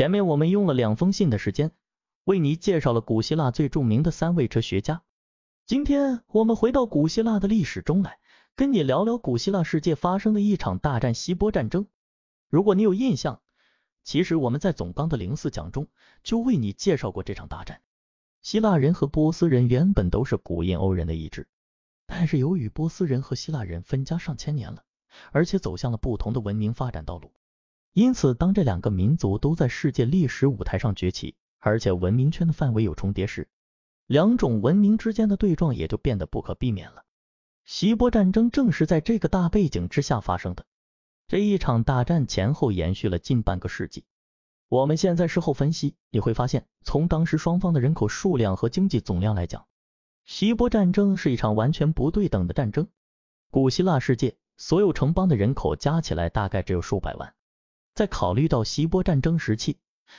前面我们用了两封信的时间，为你介绍了古希腊最著名的三位哲学家。今天我们回到古希腊的历史中来，跟你聊聊古希腊世界发生的一场大战——希波战争。如果你有印象，其实我们在总纲的零四讲中就为你介绍过这场大战。希腊人和波斯人原本都是古印欧人的一支，但是由于波斯人和希腊人分家上千年了，而且走向了不同的文明发展道路，因此当这两个民族都在世界历史舞台上崛起，而且文明圈的范围有重叠时，两种文明之间的对撞也就变得不可避免了。希波战争正是在这个大背景之下发生的。这一场大战前后延续了近半个世纪。我们现在事后分析，你会发现，从当时双方的人口数量和经济总量来讲，希波战争是一场完全不对等的战争。古希腊世界所有城邦的人口加起来大概只有数百万，在考虑到希波战争时期，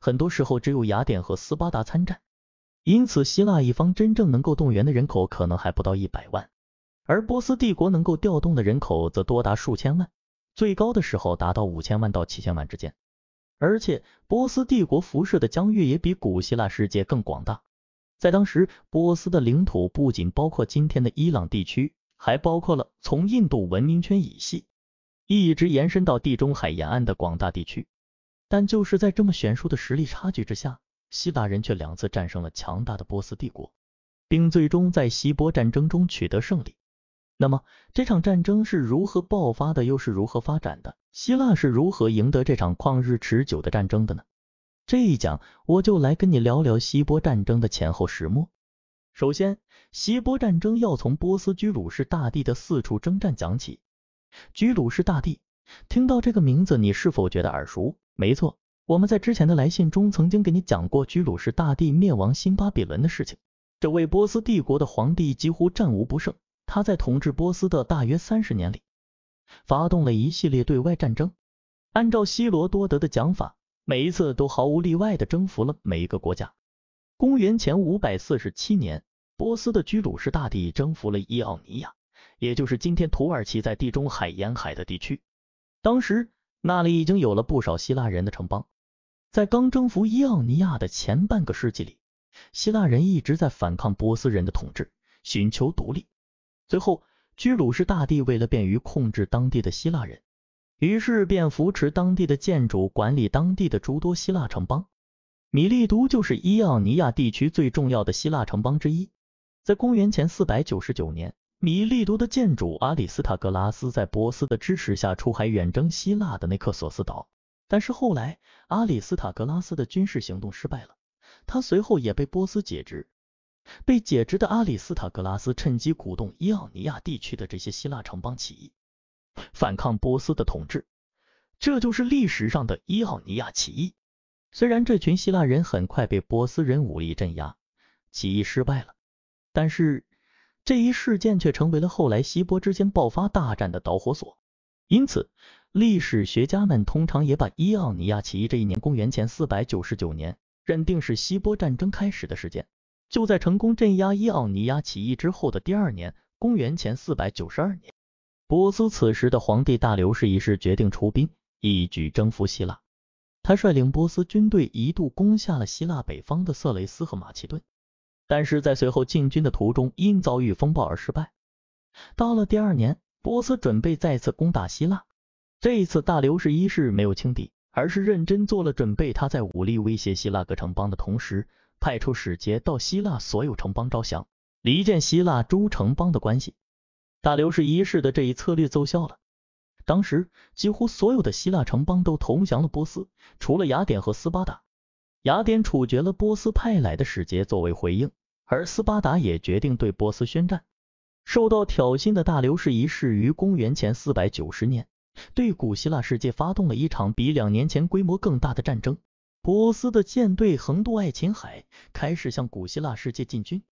很多时候只有雅典和斯巴达参战，因此希腊一方真正能够动员的人口可能还不到一百万，而波斯帝国能够调动的人口则多达数千万，最高的时候达到五千万到七千万之间。而且波斯帝国辐射的疆域也比古希腊世界更广大，在当时，波斯的领土不仅包括今天的伊朗地区，还包括了从印度文明圈以西一直延伸到地中海沿岸的广大地区。但就是在这么悬殊的实力差距之下，希腊人却两次战胜了强大的波斯帝国，并最终在希波战争中取得胜利。那么这场战争是如何爆发的，又是如何发展的？希腊是如何赢得这场旷日持久的战争的呢？这一讲我就来跟你聊聊希波战争的前后始末。首先，希波战争要从波斯居鲁士大帝的四处征战讲起。居鲁士大帝，听到这个名字，你是否觉得耳熟？没错，我们在之前的来信中曾经给你讲过居鲁士大帝灭亡新巴比伦的事情。这位波斯帝国的皇帝几乎战无不胜。他在统治波斯的大约三十年里，发动了一系列对外战争。按照希罗多德的讲法，每一次都毫无例外的征服了每一个国家。公元前五百四十七年，波斯的居鲁士大帝征服了伊奥尼亚，也就是今天土耳其在地中海沿海的地区。当时那里已经有了不少希腊人的城邦。在刚征服伊奥尼亚的前半个世纪里，希腊人一直在反抗波斯人的统治，寻求独立。最后，居鲁士大帝为了便于控制当地的希腊人，于是便扶持当地的建主管理当地的诸多希腊城邦。米利都就是伊奥尼亚地区最重要的希腊城邦之一。在公元前四百九十九年，米利都的建主阿里斯塔格拉斯在波斯的支持下出海远征希腊的内克索斯岛，但是后来阿里斯塔格拉斯的军事行动失败了，他随后也被波斯解职。被解职的阿里斯塔格拉斯趁机鼓动伊奥尼亚地区的这些希腊城邦起义，反抗波斯的统治，这就是历史上的伊奥尼亚起义。虽然这群希腊人很快被波斯人武力镇压，起义失败了，但是这一事件却成为了后来希波之间爆发大战的导火索。因此，历史学家们通常也把伊奥尼亚起义这一年（公元前四百九十九年）认定是希波战争开始的时间。就在成功镇压伊奥尼亚起义之后的第二年，公元前四百九十二年，波斯此时的皇帝大流士一世决定出兵，一举征服希腊。他率领波斯军队一度攻下了希腊北方的色雷斯和马其顿，但是在随后进军的途中因遭遇风暴而失败。到了第二年，波斯准备再次攻打希腊，这一次大流士一世没有轻敌，而是认真做了准备。他在武力威胁希腊各城邦的同时。派出使节到希腊所有城邦招降，离间希腊诸城邦的关系。大流士一世的这一策略奏效了。当时几乎所有的希腊城邦都投降了波斯，除了雅典和斯巴达。雅典处决了波斯派来的使节作为回应，而斯巴达也决定对波斯宣战。受到挑衅的大流士一世于公元前四百九十年，对古希腊世界发动了一场比两年前规模更大的战争。波斯的舰队横渡爱琴海，开始向古希腊世界进军。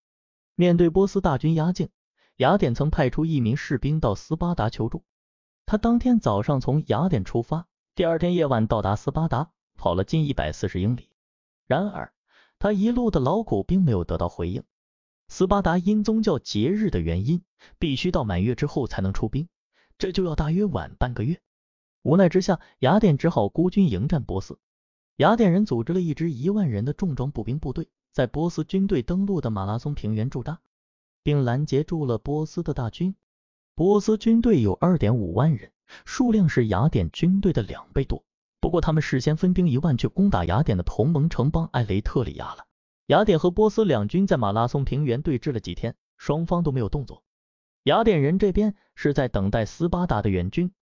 面对波斯大军压境，雅典曾派出一名士兵到斯巴达求助。他当天早上从雅典出发，第二天夜晚到达斯巴达，跑了近一百四十英里。然而，他一路的劳苦并没有得到回应。斯巴达因宗教节日的原因，必须到满月之后才能出兵，这就要大约晚半个月。无奈之下，雅典只好孤军迎战波斯。雅典人组织了一支一万人的重装步兵部队，在波斯军队登陆的马拉松平原驻扎，并拦截住了波斯的大军。波斯军队有二点五万人，数量是雅典军队的两倍多。不过，他们事先分兵一万去攻打雅典的同盟城邦埃雷特里亚了。雅典和波斯两军在马拉松平原对峙了几天，双方都没有动作。雅典人这边是在等待斯巴达的援军，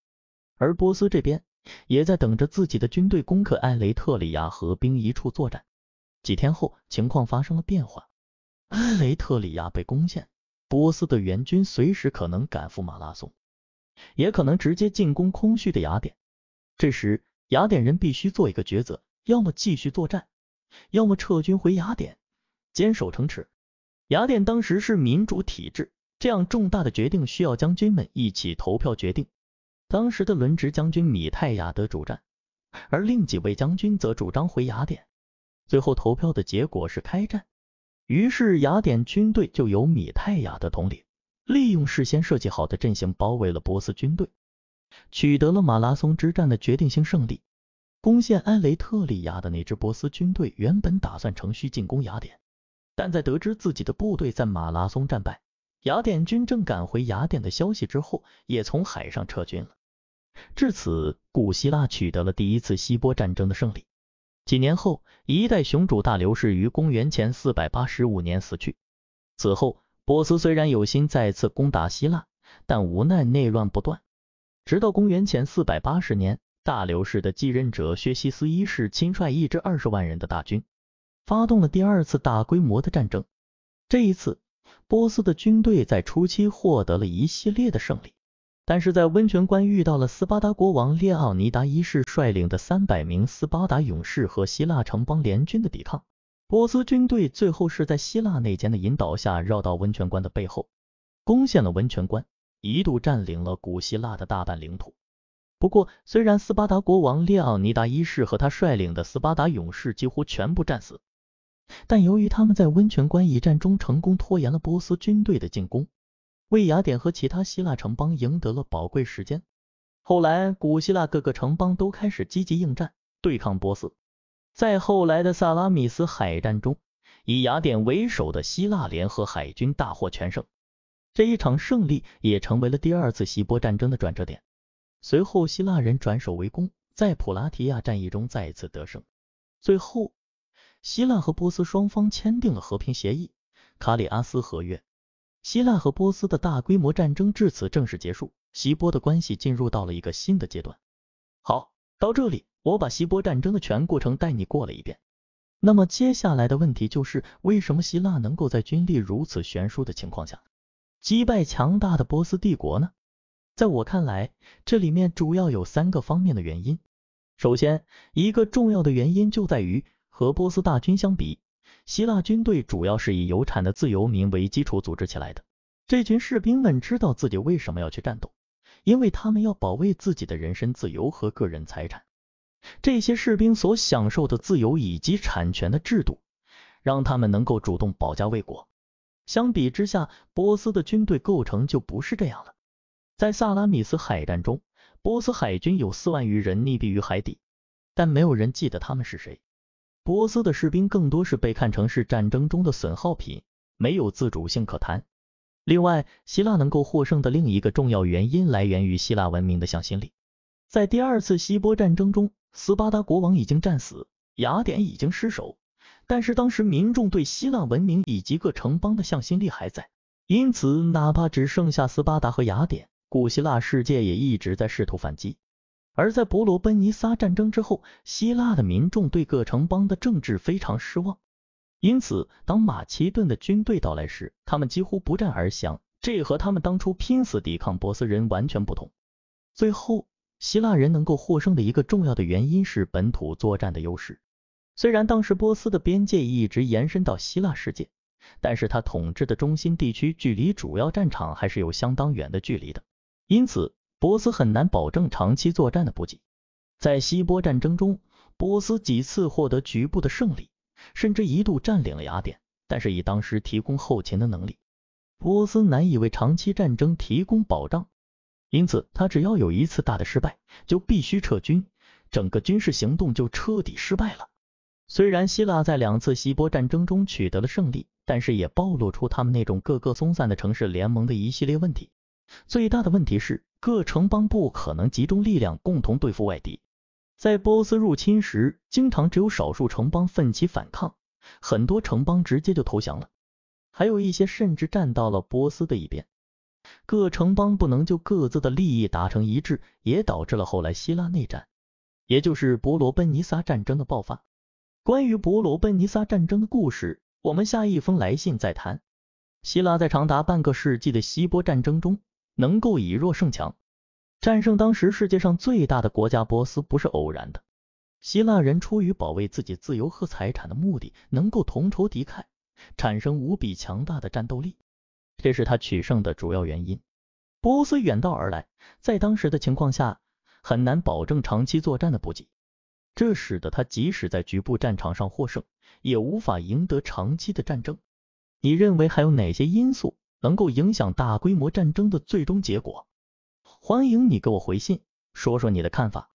而波斯这边。也在等着自己的军队攻克埃雷特里亚和兵一处作战。几天后，情况发生了变化，埃雷特里亚被攻陷，波斯的援军随时可能赶赴马拉松，也可能直接进攻空虚的雅典。这时，雅典人必须做一个抉择：要么继续作战，要么撤军回雅典，坚守城池。雅典当时是民主体制，这样重大的决定需要将军们一起投票决定。当时的轮值将军米泰亚德主战，而另几位将军则主张回雅典。最后投票的结果是开战，于是雅典军队就由米泰亚德统领，利用事先设计好的阵型包围了波斯军队，取得了马拉松之战的决定性胜利。攻陷埃雷特里亚的那支波斯军队原本打算乘虚进攻雅典，但在得知自己的部队在马拉松战败，雅典军正赶回雅典的消息之后，也从海上撤军了。至此，古希腊取得了第一次希波战争的胜利。几年后，一代雄主大流士于公元前四百八十五年死去。此后，波斯虽然有心再次攻打希腊，但无奈内乱不断。直到公元前四百八十年，大流士的继任者薛西斯一世亲率一支二十万人的大军，发动了第二次大规模的战争。这一次，波斯的军队在初期获得了一系列的胜利。但是在温泉关遇到了斯巴达国王列奥尼达一世率领的三百名斯巴达勇士和希腊城邦联军的抵抗，波斯军队最后是在希腊内奸的引导下绕到温泉关的背后，攻陷了温泉关，一度占领了古希腊的大半领土。不过，虽然斯巴达国王列奥尼达一世和他率领的斯巴达勇士几乎全部战死，但由于他们在温泉关一战中成功拖延了波斯军队的进攻。为雅典和其他希腊城邦赢得了宝贵时间。后来，古希腊各个城邦都开始积极应战，对抗波斯。在后来的萨拉米斯海战中，以雅典为首的希腊联合海军大获全胜。这一场胜利也成为了第二次希波战争的转折点。随后，希腊人转守为攻，在普拉提亚战役中再次得胜。最后，希腊和波斯双方签订了和平协议——卡里阿斯合约。希腊和波斯的大规模战争至此正式结束，希波的关系进入到了一个新的阶段。好，到这里我把希波战争的全过程带你过了一遍。那么接下来的问题就是，为什么希腊能够在军力如此悬殊的情况下击败强大的波斯帝国呢？在我看来，这里面主要有三个方面的原因。首先，一个重要的原因就在于和波斯大军相比。希腊军队主要是以有产的自由民为基础组织起来的。这群士兵们知道自己为什么要去战斗，因为他们要保卫自己的人身自由和个人财产。这些士兵所享受的自由以及产权的制度，让他们能够主动保家卫国。相比之下，波斯的军队构成就不是这样了。在萨拉米斯海战中，波斯海军有四万余人溺毙于海底，但没有人记得他们是谁。波斯的士兵更多是被看成是战争中的损耗品，没有自主性可谈。另外，希腊能够获胜的另一个重要原因来源于希腊文明的向心力。在第二次希波战争中，斯巴达国王已经战死，雅典已经失守，但是当时民众对希腊文明以及各城邦的向心力还在，因此哪怕只剩下斯巴达和雅典，古希腊世界也一直在试图反击。而在伯罗奔尼撒战争之后，希腊的民众对各城邦的政治非常失望，因此当马其顿的军队到来时，他们几乎不战而降，这和他们当初拼死抵抗波斯人完全不同。最后，希腊人能够获胜的一个重要的原因是本土作战的优势。虽然当时波斯的边界一直延伸到希腊世界，但是他统治的中心地区距离主要战场还是有相当远的距离的，因此。波斯很难保证长期作战的补给。在希波战争中，波斯几次获得局部的胜利，甚至一度占领了雅典。但是以当时提供后勤的能力，波斯难以为长期战争提供保障。因此，他只要有一次大的失败，就必须撤军。整个军事行动就彻底失败了。虽然希腊在两次希波战争中取得了胜利，但是也暴露出他们那种各个松散的城市联盟的一系列问题。最大的问题是，各城邦不可能集中力量共同对付外敌。在波斯入侵时，经常只有少数城邦奋起反抗，很多城邦直接就投降了，还有一些甚至站到了波斯的一边。各城邦不能就各自的利益达成一致，也导致了后来希腊内战，也就是伯罗奔尼撒战争的爆发。关于伯罗奔尼撒战争的故事，我们下一封来信再谈。希腊在长达半个世纪的希波战争中，能够以弱胜强。战胜当时世界上最大的国家波斯不是偶然的，希腊人出于保卫自己自由和财产的目的，能够同仇敌忾，产生无比强大的战斗力，这是他取胜的主要原因。波斯远道而来，在当时的情况下很难保证长期作战的补给，这使得他即使在局部战场上获胜，也无法赢得长期的战争。你认为还有哪些因素能够影响大规模战争的最终结果？欢迎你给我回信，说说你的看法。